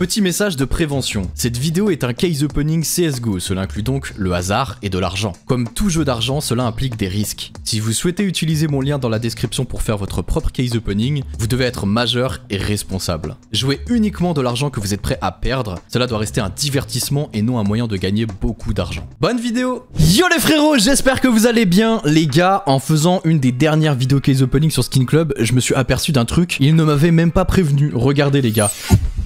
Petit message de prévention. Cette vidéo est un case opening CSGO, cela inclut donc le hasard et de l'argent. Comme tout jeu d'argent, cela implique des risques. Si vous souhaitez utiliser mon lien dans la description pour faire votre propre case opening, vous devez être majeur et responsable. Jouez uniquement de l'argent que vous êtes prêt à perdre, cela doit rester un divertissement et non un moyen de gagner beaucoup d'argent. Bonne vidéo Yo les frérots, j'espère que vous allez bien Les gars, en faisant une des dernières vidéos case opening sur Skin Club, je me suis aperçu d'un truc, il ne m'avait même pas prévenu. Regardez les gars.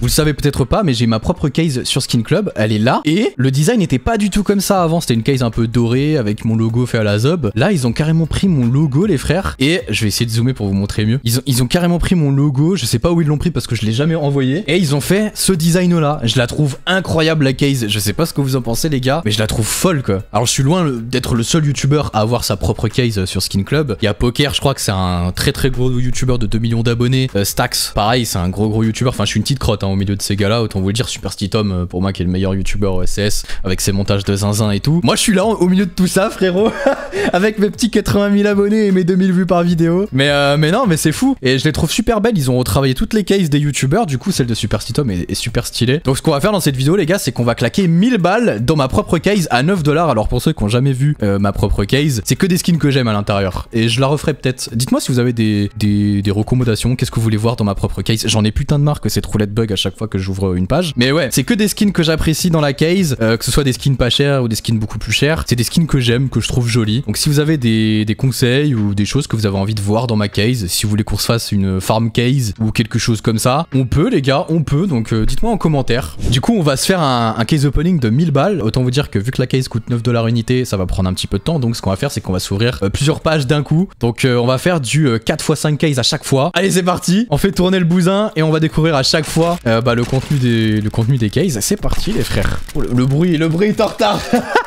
Vous le savez peut-être pas, mais j'ai ma propre case sur Skin Club, elle est là, et le design n'était pas du tout comme ça avant, c'était une case un peu dorée avec mon logo fait à la zob. Là, ils ont carrément pris mon logo, les frères, et je vais essayer de zoomer pour vous montrer mieux. Ils ont, carrément pris mon logo, je sais pas où ils l'ont pris parce que je l'ai jamais envoyé, et ils ont fait ce design là. Je la trouve incroyable la case, je sais pas ce que vous en pensez les gars, mais je la trouve folle quoi. Alors je suis loin d'être le seul youtubeur à avoir sa propre case sur Skin Club. Il y a Poker, je crois que c'est un très très gros youtubeur de 2 millions d'abonnés. Euh, Stax, pareil, c'est un gros gros youtubeur, enfin je suis une petite crotte hein, au milieu de ces gars-là, autant vous le dire, Super euh, pour moi qui est le meilleur youtubeur OSS, avec ses montages de zinzin et tout. Moi je suis là au milieu de tout ça, frérot, avec mes petits 80 000 abonnés et mes 2000 vues par vidéo. Mais, euh, mais non, mais c'est fou. Et je les trouve super belles, ils ont retravaillé toutes les cases des youtubeurs, du coup celle de Super est, super stylée. Donc ce qu'on va faire dans cette vidéo les gars, c'est qu'on va claquer 1000 balles dans ma propre case à 9 dollars. Alors pour ceux qui ont jamais vu euh, ma propre case, c'est que des skins que j'aime à l'intérieur. Et je la referai peut-être. Dites-moi si vous avez des, des, recommandations, qu'est-ce que vous voulez voir dans ma propre case? J'en ai putain de marre que c'est roulette bug à chaque fois que j'ouvre une page. Mais ouais, c'est que des skins que j'apprécie dans la case, euh, que ce soit des skins pas chers ou des skins beaucoup plus chers. C'est des skins que j'aime, que je trouve jolis. Donc si vous avez des, des conseils ou des choses que vous avez envie de voir dans ma case, si vous voulez qu'on se fasse une farm case ou quelque chose comme ça, on peut les gars, on peut. Donc euh, dites-moi en commentaire. Du coup, on va se faire un, case opening de 1000 balles. Autant vous dire que vu que la case coûte 9 dollars unité, ça va prendre un petit peu de temps. Donc ce qu'on va faire, c'est qu'on va s'ouvrir euh, plusieurs pages d'un coup. Donc on va faire du euh, 4 x 5 case à chaque fois. Allez, c'est parti. On fait tourner le bousin et on va découvrir à chaque fois euh, bah, le contenu des le contenu des cases. C'est parti les frères. Oh, le, bruit, le bruit est retard.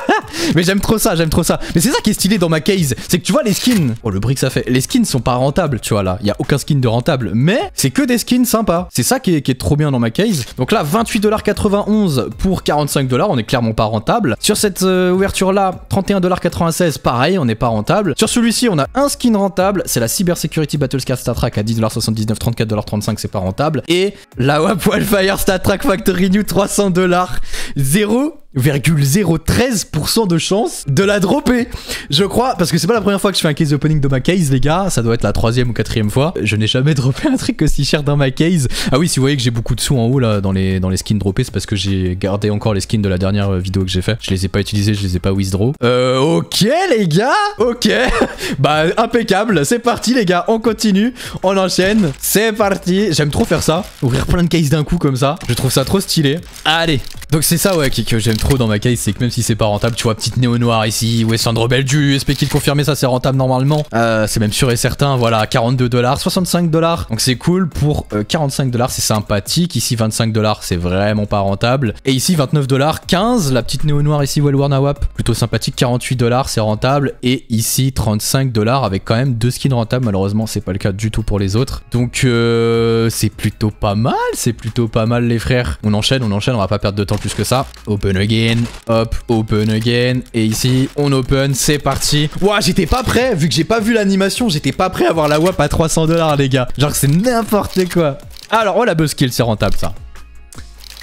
Mais j'aime trop ça, j'aime trop ça. Mais c'est ça qui est stylé dans ma case, c'est que tu vois les skins. Oh le que ça fait. Les skins sont pas rentables, tu vois là. Il y a aucun skin de rentable, mais c'est que des skins sympas. C'est ça qui est, trop bien dans ma case. Donc là 28,91$ pour 45$, on est clairement pas rentable. Sur cette ouverture là 31,96$, pareil, on n'est pas rentable. Sur celui-ci, on a un skin rentable, c'est la Cyber Security Battlescar Star Trek à 10,79$, 34,35$, c'est pas rentable. Et la WAP Wildfire Star Factory New 300$, 0 0,013% de chance de la dropper. Je crois, parce que c'est pas la première fois que je fais un case opening de ma case, les gars. Ça doit être la troisième ou quatrième fois. Je n'ai jamais droppé un truc aussi cher dans ma case. Ah oui, si vous voyez que j'ai beaucoup de sous en haut là dans les, dans les skins droppés, c'est parce que j'ai gardé encore les skins de la dernière vidéo que j'ai fait. Je les ai pas utilisés, je les ai pas withdraw. Euh, ok les gars, ok. bah impeccable, c'est parti les gars, on continue, on enchaîne. C'est parti. J'aime trop faire ça, ouvrir plein de cases d'un coup comme ça. Je trouve ça trop stylé. Allez. Donc c'est ça ouais que j'aime trop dans ma case, c'est que même si c'est pas rentable, tu vois, petite néo noire ici, Wessandro Beldu, SP qui confirmé ça c'est rentable normalement. Euh, c'est même sûr et certain, voilà, 42 dollars, 65 dollars. Donc c'est cool pour euh, 45 dollars, c'est sympathique. Ici 25 dollars, c'est vraiment pas rentable. Et ici 29 dollars, 15, la petite néo noire ici, Well Nawap, plutôt sympathique, 48 dollars, c'est rentable. Et ici 35 dollars avec quand même deux skins rentables. Malheureusement, c'est pas le cas du tout pour les autres. Donc euh, c'est plutôt pas mal, c'est plutôt pas mal les frères. On enchaîne, on enchaîne, on va pas perdre de temps plus que ça. Open again, hop, open again. Et ici, on open, c'est parti. Ouah, j'étais pas prêt, vu que j'ai pas vu l'animation, j'étais pas prêt à avoir la WAP à 300 dollars, les gars. Genre, c'est n'importe quoi. Alors, oh, la buzzkill, c'est rentable, ça.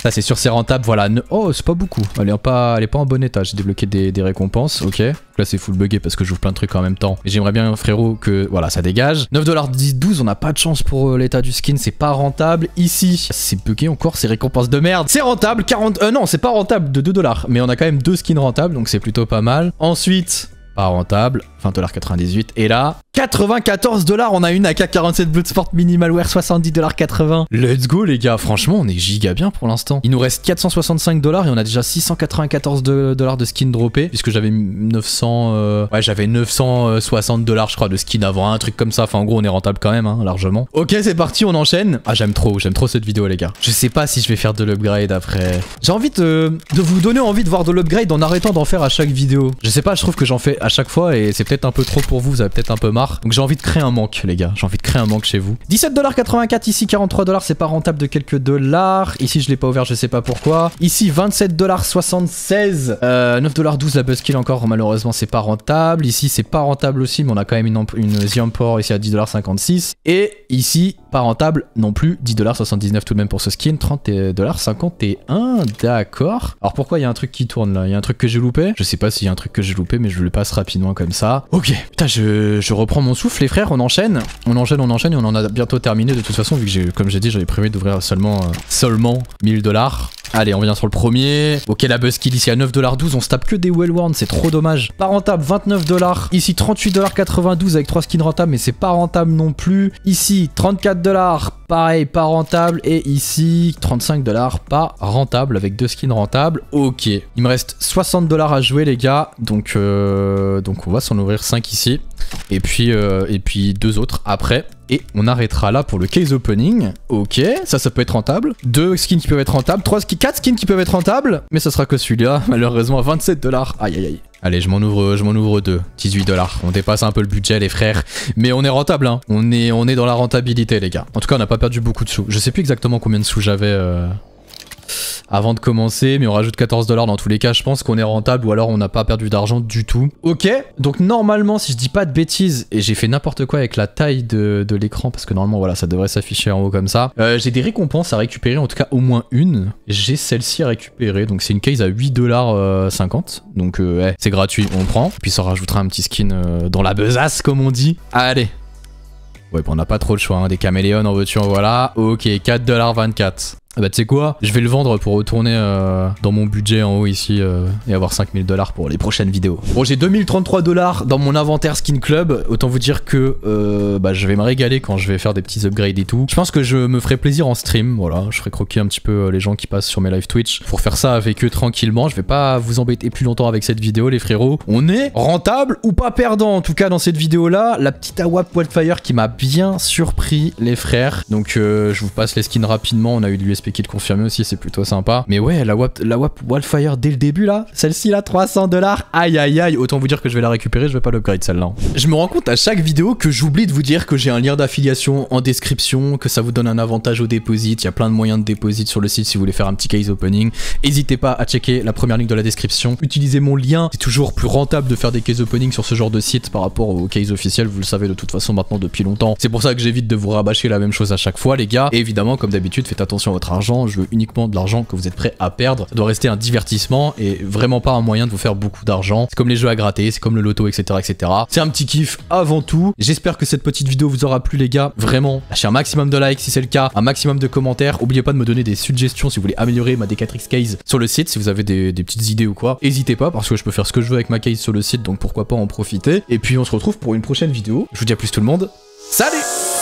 Ça, c'est sûr, c'est rentable. Voilà. Oh, c'est pas beaucoup. Elle est pas, pas en bon état. J'ai débloqué des, récompenses. Ok. Là, c'est full buggé parce que j'ouvre plein de trucs en même temps. J'aimerais bien, frérot, que voilà, ça dégage. 9,10$, on n'a pas de chance pour euh, l'état du skin. C'est pas rentable. Ici, c'est buggé encore. Ces récompenses de merde. C'est rentable. 40. Euh, non, c'est pas rentable de 2$. Mais on a quand même deux skins rentables. Donc, c'est plutôt pas mal. Ensuite. Pas rentable, 20,98$. Et là, 94 dollars, on a une AK-47 Bloodsport Minimalware, 70,80$. Let's go les gars, franchement on est giga bien pour l'instant. Il nous reste 465 dollars et on a déjà 694 dollars de skin droppé, puisque j'avais 900... euh, Ouais, j'avais 960 dollars je crois de skin avant, un truc comme ça. Enfin en gros on est rentable quand même, hein, largement. Ok c'est parti, on enchaîne. Ah j'aime trop, j'aime trop cette vidéo les gars. Je sais pas si je vais faire de l'upgrade après. J'ai envie de, de vous donner envie de voir de l'upgrade en arrêtant d'en faire à chaque vidéo. Je sais pas, je trouve que j'en fais à chaque fois et c'est peut-être un peu trop pour vous, vous avez peut-être un peu marre. Donc j'ai envie de créer un manque, les gars. J'ai envie de créer un manque chez vous. 17,84$ ici, 43$, c'est pas rentable de quelques dollars. Ici, je l'ai pas ouvert, je sais pas pourquoi. Ici, 27,76$. Euh, 9,12$ la buzzkill encore, malheureusement, c'est pas rentable. Ici, c'est pas rentable aussi, mais on a quand même une, une ici à 10,56$. Et ici, rentable non plus. 10,79$ tout de même pour ce skin, 30,51$, d'accord. Alors pourquoi il y a un truc qui tourne là? Il y a un truc que j'ai loupé? Je sais pas s'il y a un truc que j'ai loupé, mais je le passe rapidement comme ça. Ok, putain, je, reprends mon souffle les frères, on enchaîne. On enchaîne, on enchaîne et on en a bientôt terminé de toute façon, vu que j'ai, comme j'ai dit, j'avais prévu d'ouvrir seulement, euh, seulement 1000 dollars. Allez, on vient sur le premier. Ok, la buzzkill ici à 9,12$. On se tape que des well worn, c'est trop dommage. Pas rentable, 29$. Ici, 38,92$ avec 3 skins rentables, mais c'est pas rentable non plus. Ici, 34$. Pareil, pas rentable. Et ici, 35$. Pas rentable avec 2 skins rentables. Ok. Il me reste 60$ à jouer, les gars. Donc, euh, donc on va s'en ouvrir 5 ici. Et puis, euh, et puis deux autres après. Et on arrêtera là pour le case opening. Ok, ça, ça peut être rentable. Deux skins qui peuvent être rentables. Trois skins, quatre skins qui peuvent être rentables. Mais ça sera que celui-là, malheureusement, à 27 dollars. Aïe, aïe, aïe. Allez, je m'en ouvre, je m'en ouvre deux. 18 dollars. On dépasse un peu le budget, les frères. Mais on est rentable, hein. On est, on est dans la rentabilité, les gars. En tout cas, on n'a pas perdu beaucoup de sous. Je sais plus exactement combien de sous j'avais. Euh avant de commencer, mais on rajoute 14 dollars dans tous les cas, je pense qu'on est rentable ou alors on n'a pas perdu d'argent du tout. Ok, donc normalement, si je dis pas de bêtises, et j'ai fait n'importe quoi avec la taille de, l'écran, parce que normalement, voilà, ça devrait s'afficher en haut comme ça, euh, j'ai des récompenses à récupérer, en tout cas au moins une. J'ai celle-ci à récupérer, donc c'est une case à 8 dollars 50, donc euh, c'est gratuit, on prend. Puis ça rajoutera un petit skin euh, dans la besace, comme on dit. Allez, Ouais, on n'a pas trop le choix, hein. des caméléons en voiture, voilà. Ok, 4,24$. Ah bah tu sais quoi? Je vais le vendre pour retourner euh, dans mon budget en haut ici euh, et avoir 5000 dollars pour les prochaines vidéos. Bon j'ai 2033 dollars dans mon inventaire Skin Club. Autant vous dire que euh, bah, je vais me régaler quand je vais faire des petits upgrades et tout. Je pense que je me ferai plaisir en stream. Voilà, je ferai croquer un petit peu les gens qui passent sur mes live Twitch pour faire ça avec eux tranquillement. Je vais pas vous embêter plus longtemps avec cette vidéo les frérots. On est rentable ou pas perdant? En tout cas dans cette vidéo là. La petite AWAP Wildfire qui m'a bien surpris les frères. Donc je vous passe les skins rapidement. On a eu de l'USP qui le confirmer aussi, c'est plutôt sympa. Mais ouais, la WAP, la WAP Wildfire dès le début là, celle-ci là, 300 dollars, aïe aïe aïe, autant vous dire que je vais la récupérer, je vais pas l'upgrade celle-là. Je me rends compte à chaque vidéo que j'oublie de vous dire que j'ai un lien d'affiliation en description, que ça vous donne un avantage au déposit, il y a plein de moyens de déposit sur le site si vous voulez faire un petit case opening. N'hésitez pas à checker la première ligne de la description. Utilisez mon lien, c'est toujours plus rentable de faire des case opening sur ce genre de site par rapport au case officiel, vous le savez de toute façon maintenant depuis longtemps. C'est pour ça que j'évite de vous rabâcher la même chose à chaque fois les gars. Et évidemment comme d'habitude faites attention à votre je veux uniquement de l'argent que vous êtes prêt à perdre. Ça doit rester un divertissement et vraiment pas un moyen de vous faire beaucoup d'argent. C'est comme les jeux à gratter, c'est comme le loto, etc. etc. C'est un petit kiff avant tout. J'espère que cette petite vidéo vous aura plu les gars. Vraiment, lâchez un maximum de likes si c'est le cas, un maximum de commentaires. N'oubliez pas de me donner des suggestions si vous voulez améliorer ma D4X case sur le site, si vous avez des, des petites idées ou quoi. N'hésitez pas parce que je peux faire ce que je veux avec ma case sur le site, donc pourquoi pas en profiter. Et puis on se retrouve pour une prochaine vidéo. Je vous dis à plus tout le monde. Salut